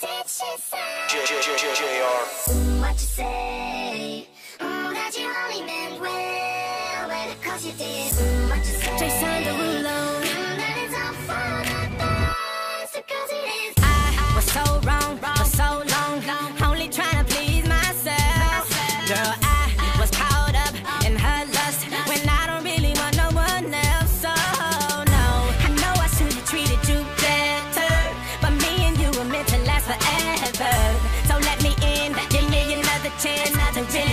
did she say? What you say? That you only meant you say? Jason. until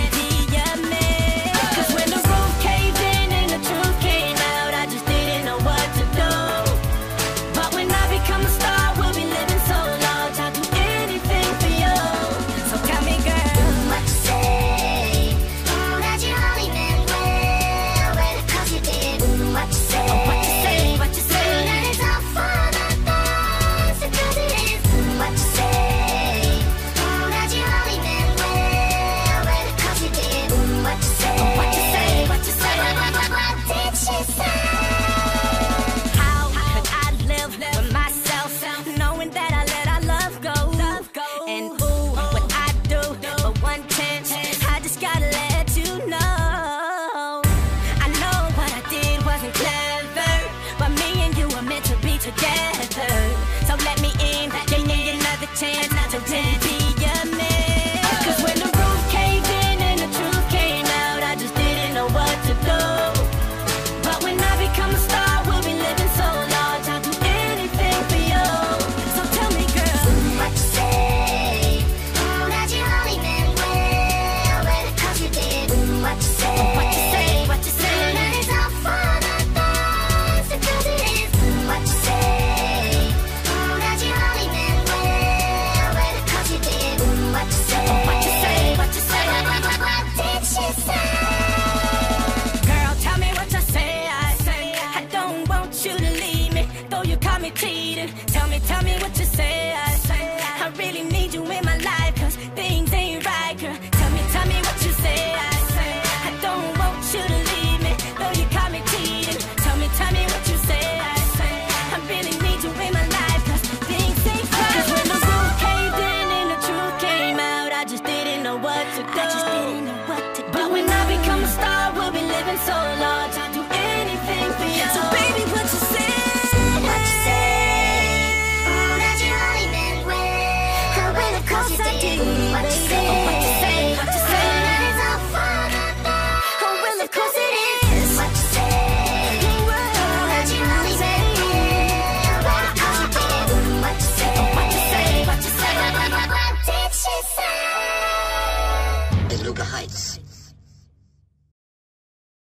me. Tell me, tell me what you say. I, I really need you in my life, cause things ain't right, girl. Tell me, tell me what you say. I, I don't want you to leave me, though you caught me cheating. Tell me, tell me what you say. I, I really need you in my life, cause things ain't right. Cause when the roof caved in and the truth came out, I just didn't know what to do. I just didn't know what to do. But when I become a star, we'll be living so long.